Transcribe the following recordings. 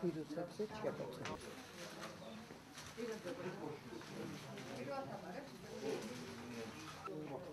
Kuyruk saksı çıkartacak.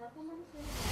Napunan sila.